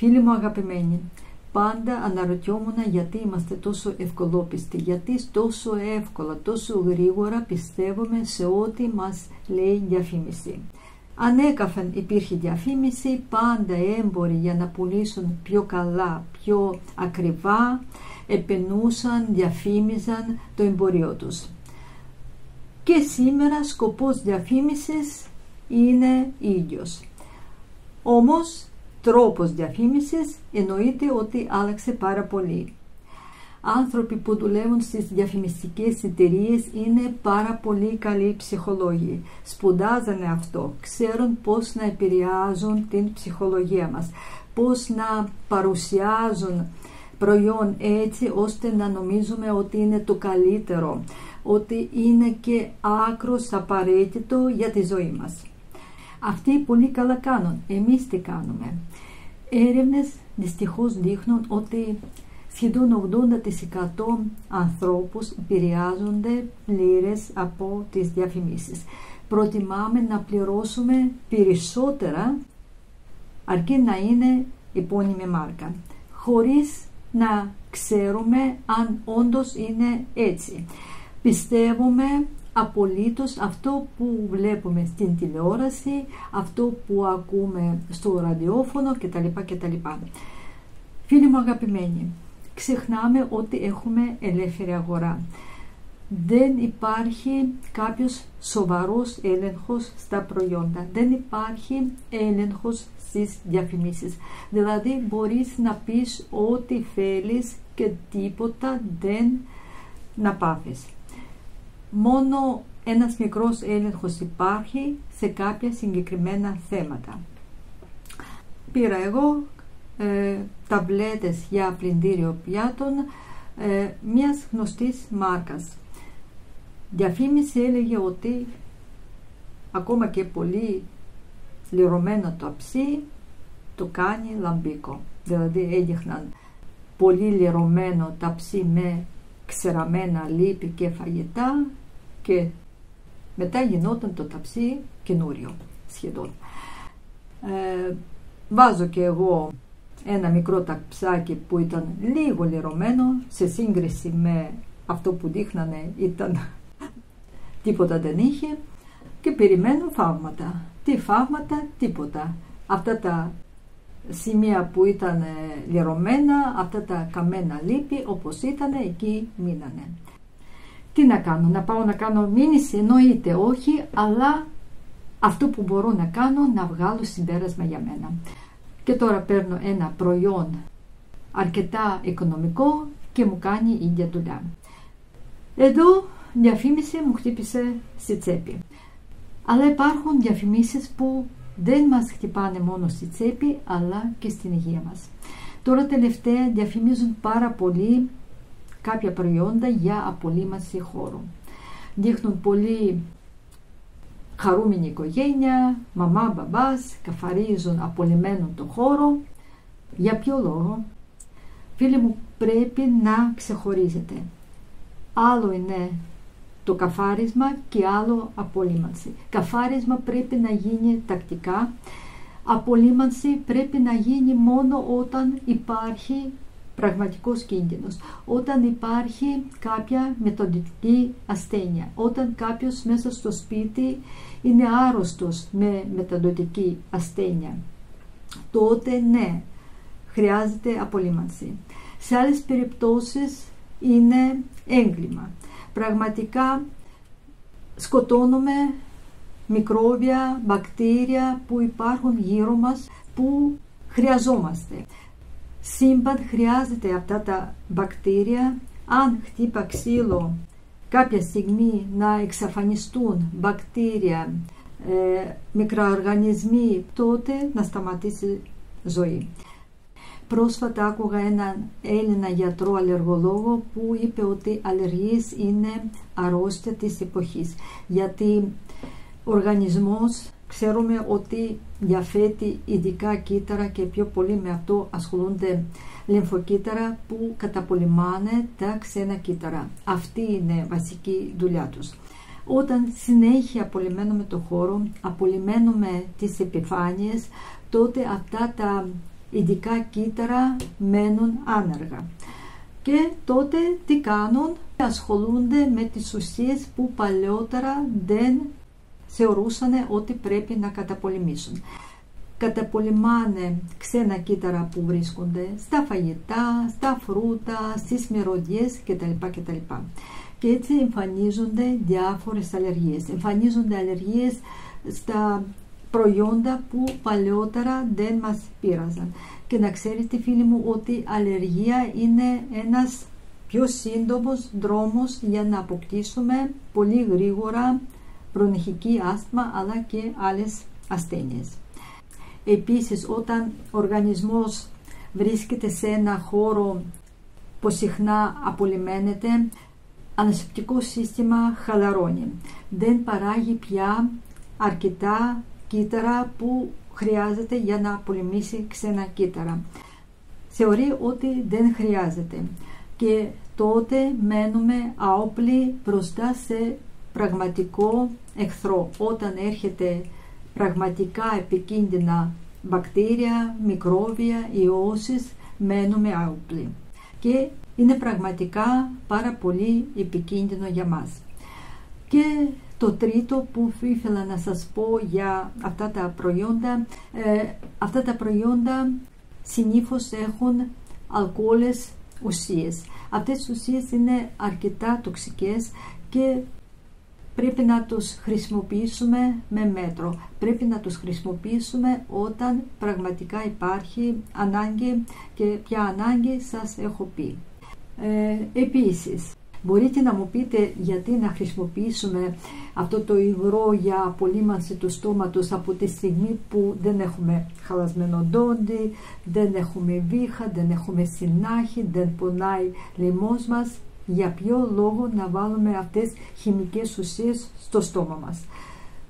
Φίλοι μου αγαπημένοι, πάντα αναρωτιόμουν γιατί είμαστε τόσο ευκολόπιστοι, γιατί τόσο εύκολα, τόσο γρήγορα πιστεύουμε σε ό,τι μας λέει διαφήμιση. Ανέκαθεν υπήρχε διαφήμιση, πάντα έμποροι για να πουλήσουν πιο καλά, πιο ακριβά, επενούσαν, διαφήμιζαν το εμπορίο τους. Και σήμερα σκοπός διαφήμισης είναι ίδιος. Όμως τρόπος διαφήμισης εννοείται ότι άλλαξε πάρα πολύ. Άνθρωποι που δουλεύουν στις διαφημιστικές εταιρείες είναι πάρα πολύ καλοί ψυχολόγοι. Σπουδάζανε αυτό, ξέρουν πώς να επηρεάζουν την ψυχολογία μας, πώς να παρουσιάζουν προϊόν έτσι ώστε να νομίζουμε ότι είναι το καλύτερο, ότι είναι και άκρος απαραίτητο για τη ζωή μας. Αυτοί πολύ καλά κάνουν. Εμείς τι κάνουμε. Έρευνες δυστυχώς δείχνουν ότι σχεδόν 80% ανθρώπους επηρεάζονται πλήρες από τις διαφημίσεις. Προτιμάμε να πληρώσουμε περισσότερα αρκεί να είναι επώνυμη μάρκα, χωρίς να ξέρουμε αν όντως είναι έτσι. Πιστεύουμε απολύτως αυτό που βλέπουμε στην τηλεόραση, αυτό που ακούμε στο ραδιόφωνο κτλ. κτλ. Φίλοι μου αγαπημένοι, ξεχνάμε ότι έχουμε ελεύθερη αγορά. Δεν υπάρχει κάποιος σοβαρός έλεγχος στα προϊόντα. Δεν υπάρχει έλεγχος στις διαφημίσεις. Δηλαδή μπορείς να πεις ό,τι θέλεις και τίποτα δεν να πάθεις μόνο ένας μικρός έλεγχος υπάρχει σε κάποια συγκεκριμένα θέματα. Πήρα εγώ ε, ταμπλέτες για πλυντήριο πιάτων ε, μιας γνωστής μάρκας. Διαφήμιση έλεγε ότι ακόμα και πολύ λιρωμένο το αψί το κάνει λαμπίκο. Δηλαδή έδειχναν πολύ λιρωμένο ταψί με ξεραμένα λίπη και φαγητά και μετά γινόταν το ταψί καινούριο σχεδόν. Ε, βάζω και εγώ ένα μικρό ταψάκι που ήταν λίγο λερωμένο σε σύγκριση με αυτό που δείχνανε ήταν τίποτα δεν είχε και περιμένω φαύματα. Τι φαύματα, τίποτα. Αυτά τα σημεία που ήταν λερωμένα, αυτά τα καμένα λύπη όπως ήταν εκεί μείνανε. Τι να κάνω, να πάω να κάνω μήνυση, εννοείται όχι, αλλά αυτό που μπορώ να κάνω να βγάλω συμπέρασμα για μένα. Και τώρα παίρνω ένα προϊόν αρκετά οικονομικό και μου κάνει η ίδια δουλειά. Εδώ διαφήμιση μου χτύπησε στη τσέπη. Αλλά υπάρχουν διαφημίσεις που δεν μας χτυπάνε μόνο στη τσέπη αλλά και στην υγεία μας. Τώρα τελευταία διαφημίζουν πάρα πολύ κάποια προϊόντα για απολύμανση χώρου. Δείχνουν πολύ χαρούμενη οικογένεια, μαμά, μπαμπάς, καθαρίζουν απολυμμένο το χώρο. Για ποιο λόγο; Φίλοι μου, πρέπει να ξεχωρίζετε. Άλλο είναι το καθάρισμα και άλλο απολύμανση. Καθάρισμα πρέπει να γίνει τακτικά. Απολύμανση πρέπει να γίνει μόνο όταν υπάρχει πραγματικός κίνδυνος. Όταν υπάρχει κάποια μεταδοτική ασθένεια, όταν κάποιος μέσα στο σπίτι είναι άρρωστος με μεταδοτική ασθένεια, τότε ναι, χρειάζεται απολύμανση. Σε άλλες περιπτώσεις είναι έγκλημα. Πραγματικά σκοτώνουμε μικρόβια, μπακτήρια που υπάρχουν γύρω μας που χρειαζόμαστε σύμπαν χρειάζεται αυτά τα μπακτήρια αν χτύπα ξύλο κάποια στιγμή να εξαφανιστούν μπακτήρια, ε, μικροοργανισμοί, τότε να σταματήσει ζωή. Πρόσφατα άκουγα έναν Έλληνα γιατρό αλλεργολόγο που είπε ότι αλλεργίες είναι αρρώστια της εποχής γιατί ο οργανισμός Ξέρουμε ότι διαθέτει ειδικά κύτταρα και πιο πολύ με αυτό ασχολούνται λιμφοκύτταρα που καταπολεμάνε τα ξένα κύτταρα. Αυτή είναι βασική δουλειά τους. Όταν συνέχεια απολυμμένουμε το χώρο, απολυμμένουμε τις επιφάνειες, τότε αυτά τα ειδικά κύτταρα μένουν άνεργα. Και τότε τι κάνουν, ασχολούνται με τις ουσίες που παλιότερα δεν θεωρούσαν ότι πρέπει να καταπολεμήσουν. Καταπολεμάνε ξένα κύτταρα που βρίσκονται στα φαγητά, στα φρούτα, στις μυρωδιές κτλ. κτλ. Και έτσι εμφανίζονται διάφορες αλλεργίες. Εμφανίζονται αλλεργίες στα προϊόντα που παλαιότερα δεν μας πείραζαν. Και να ξέρετε φίλοι μου ότι αλλεργία είναι ένας πιο σύντομος δρόμος για να αποκτήσουμε πολύ γρήγορα προνεχική άσθμα αλλά και άλλες ασθένειες. Επίσης όταν ο οργανισμός βρίσκεται σε ένα χώρο που συχνά απολυμμένεται, ανασωπτικό σύστημα χαλαρώνει. Δεν παράγει πια αρκετά κύτταρα που χρειάζεται για να απολυμήσει ξένα κύτταρα. Θεωρεί ότι δεν χρειάζεται και τότε μένουμε αόπλοι μπροστά σε πραγματικό εχθρό. Όταν έρχεται πραγματικά επικίνδυνα μπακτήρια, μικρόβια, ιώσεις, μένουμε άοπλοι. Και είναι πραγματικά πάρα πολύ επικίνδυνο για μας. Και το τρίτο που ήθελα να σας πω για αυτά τα προϊόντα, ε, αυτά τα προϊόντα συνήθως έχουν αλκοόλες ουσίες. Αυτές οι ουσίες είναι αρκετά τοξικές και πρέπει να τους χρησιμοποιήσουμε με μέτρο. Πρέπει να τους χρησιμοποιήσουμε όταν πραγματικά υπάρχει ανάγκη και ποια ανάγκη σας έχω πει. Ε, επίσης, μπορείτε να μου πείτε γιατί να χρησιμοποιήσουμε αυτό το υγρό για απολύμανση του στόματος από τη στιγμή που δεν έχουμε χαλασμένο ντόντι, δεν έχουμε βήχα, δεν έχουμε συνάχη, δεν πονάει λαιμός μας για ποιο λόγο να βάλουμε αυτές χημικές ουσίες στο στόμα μας.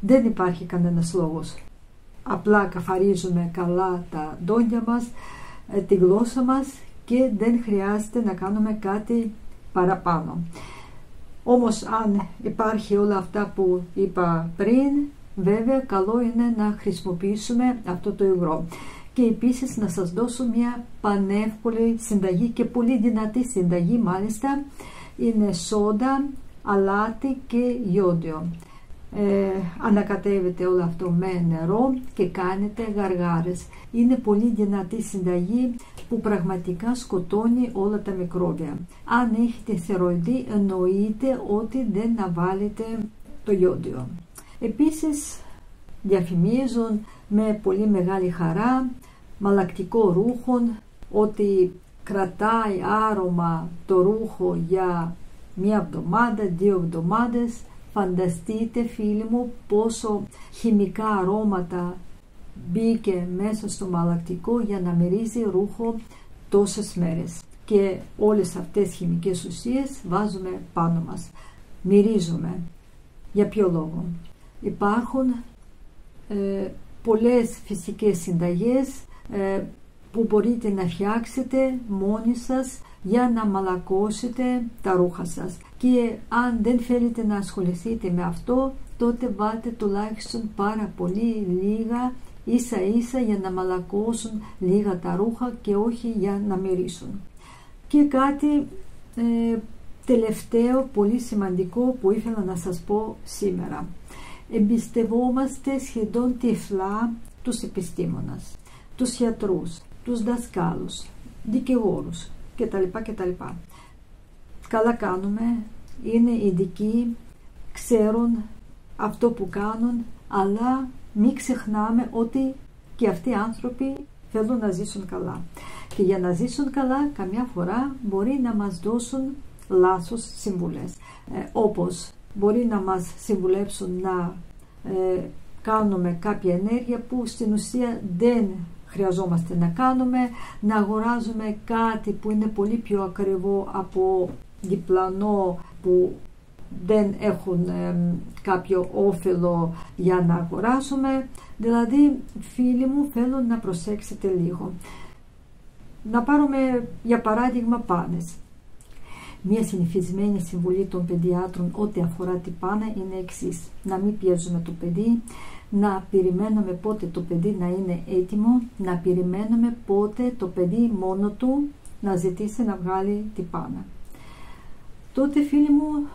Δεν υπάρχει κανένας λόγος. Απλά καθαρίζουμε καλά τα ντόνια μας, ε, τη γλώσσα μας και δεν χρειάζεται να κάνουμε κάτι παραπάνω. Όμως αν υπάρχει όλα αυτά που είπα πριν, βέβαια καλό είναι να χρησιμοποιήσουμε αυτό το υγρό και επίσης να σας δώσω μια πανεύκολη συνταγή και πολύ δυνατή συνταγή μάλιστα είναι σόντα, αλάτι και ιόντιο. Ε, ανακατεύετε όλο αυτό με νερό και κάνετε γαργάρες. Είναι πολύ δυνατή συνταγή που πραγματικά σκοτώνει όλα τα μικρόβια. Αν έχετε θεροειδή εννοείται ότι δεν να βάλετε το ιόντιο. Επίσης διαφημίζουν με πολύ μεγάλη χαρά μαλακτικό ρούχο ότι κρατάει άρωμα το ρούχο για μία εβδομάδα, δύο εβδομάδες. Φανταστείτε φίλοι μου πόσο χημικά αρώματα μπήκε μέσα στο μαλακτικό για να μυρίζει ρούχο τόσες μέρες. Και όλες αυτές τις χημικές ουσίες βάζουμε πάνω μας. Μυρίζουμε. Για ποιο λόγο; Υπάρχουν ε, πολλές φυσικές συνταγές ε, που μπορείτε να φτιάξετε μόνοι σας για να μαλακώσετε τα ρούχα σας και αν δεν θέλετε να ασχοληθείτε με αυτό τότε βάλτε τουλάχιστον πάρα πολύ λίγα ίσα ίσα για να μαλακώσουν λίγα τα ρούχα και όχι για να μυρίσουν. Και κάτι ε, τελευταίο πολύ σημαντικό που ήθελα να σας πω σήμερα. Εμπιστευόμαστε σχεδόν τυφλά τους επιστήμονες τους γιατρούς, τους δασκάλους, δικηγόρους κτλ. κτλ. Καλά κάνουμε, είναι ειδικοί, ξέρουν αυτό που κάνουν, αλλά μην ξεχνάμε ότι και αυτοί οι άνθρωποι θέλουν να ζήσουν καλά. Και για να ζήσουν καλά, καμιά φορά μπορεί να μας δώσουν λάθος συμβουλές. Ε, όπως μπορεί να μας συμβουλέψουν να ε, κάνουμε κάποια ενέργεια που στην ουσία δεν χρειαζόμαστε να κάνουμε, να αγοράζουμε κάτι που είναι πολύ πιο ακριβό από διπλανό που δεν έχουν κάποιο όφελο για να αγοράσουμε. Δηλαδή, φίλοι μου, θέλω να προσέξετε λίγο. Να πάρουμε για παράδειγμα πάνες. Μία συνηθισμένη συμβουλή των παιδιάτρων ό,τι αφορά την πάνα είναι εξής. Να μην πιέζουμε το παιδί, να περιμένουμε πότε το παιδί να είναι έτοιμο, να περιμένουμε πότε το παιδί μόνο του να ζητήσει να βγάλει την πάνα. Τότε φίλοι μου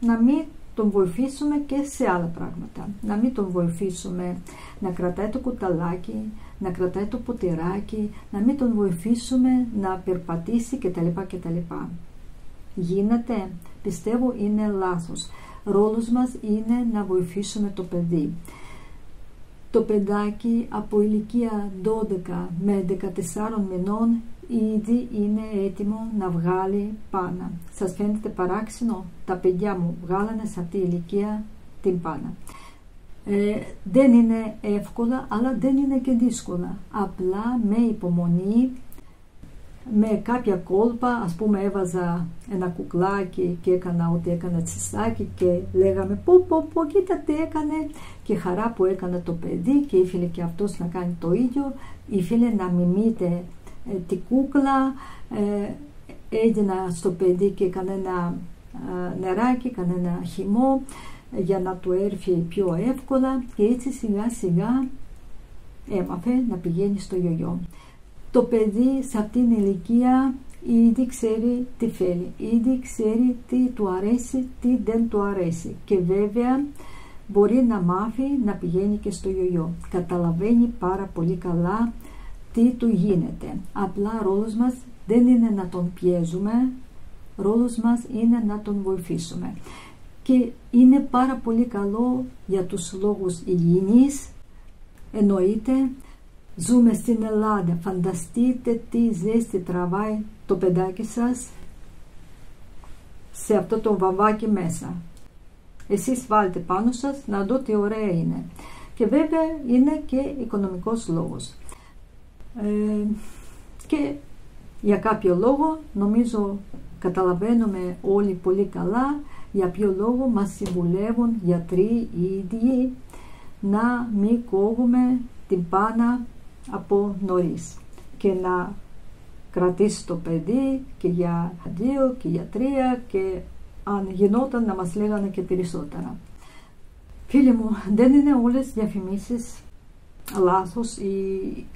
να μην τον βοηθήσουμε και σε άλλα πράγματα. Να μην τον βοηθήσουμε να κρατάει το κουταλάκι, να κρατάει το ποτηράκι, να μην τον βοηθήσουμε να περπατήσει κτλ. κτλ. Γίνεται, πιστεύω είναι λάθος. Ρόλος μας είναι να βοηθήσουμε το παιδί. Το παιδάκι από ηλικία 12 με 14 μηνών ήδη είναι έτοιμο να βγάλει πάνα. Σας φαίνεται παράξενο, τα παιδιά μου βγάλανε σε αυτή η ηλικία την πάνα. Ε, δεν είναι εύκολα, αλλά δεν είναι και δύσκολα. Απλά με υπομονή, με κάποια κόλπα, ας πούμε έβαζα ένα κουκλάκι και έκανα ό,τι έκανα τσιστάκι και λέγαμε πω πω πω κοίτα τι έκανε και χαρά που έκανε το παιδί και ήθελε και αυτός να κάνει το ίδιο, ήθελε να μιμείται ε, τη κούκλα, ε, έδινα στο παιδί και κανένα ε, νεράκι, κανένα χυμό για να του έρθει πιο εύκολα και έτσι σιγά σιγά έμαθε να πηγαίνει στο γιογιό. Το παιδί σε αυτήν την ηλικία ήδη ξέρει τι θέλει, ήδη ξέρει τι του αρέσει, τι δεν του αρέσει και βέβαια μπορεί να μάθει να πηγαίνει και στο γιογιό. Καταλαβαίνει πάρα πολύ καλά τι του γίνεται. Απλά ρόλος μας δεν είναι να τον πιέζουμε, ρόλος μας είναι να τον βοηθήσουμε. Και είναι πάρα πολύ καλό για τους λόγους υγιεινής, εννοείται, ζούμε στην Ελλάδα, φανταστείτε τι ζέστη τραβάει το παιδάκι σας σε αυτό το βαβάκι μέσα. Εσείς βάλτε πάνω σας να δω τι ωραία είναι. Και βέβαια είναι και οικονομικός λόγος. Ε, και για κάποιο λόγο νομίζω καταλαβαίνουμε όλοι πολύ καλά για ποιο λόγο μας συμβουλεύουν γιατροί οι ίδιοι να μην κόβουμε την πάνα από νωρίς και να κρατήσει το παιδί και για δύο και για τρία και αν γινόταν να μας λέγανε και περισσότερα. Φίλοι μου, δεν είναι όλες διαφημίσεις λάθος ή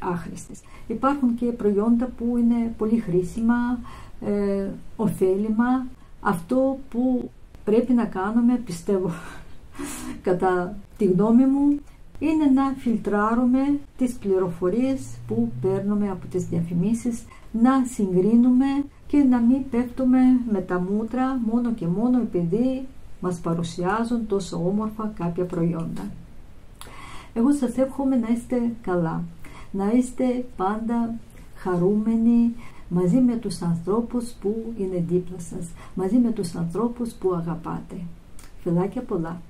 άχρηστες. Υπάρχουν και προϊόντα που είναι πολύ χρήσιμα, ε, ωφέλιμα. Αυτό που πρέπει να κάνουμε, πιστεύω, κατά τη γνώμη μου, είναι να φιλτράρουμε τις πληροφορίες που παίρνουμε από τις διαφημίσεις, να συγκρίνουμε και να μην πέφτουμε με τα μούτρα μόνο και μόνο επειδή μας παρουσιάζουν τόσο όμορφα κάποια προϊόντα. Εγώ σας εύχομαι να είστε καλά, να είστε πάντα χαρούμενοι μαζί με τους ανθρώπους που είναι δίπλα σας, μαζί με τους ανθρώπους που αγαπάτε. Φιλάκια πολλά.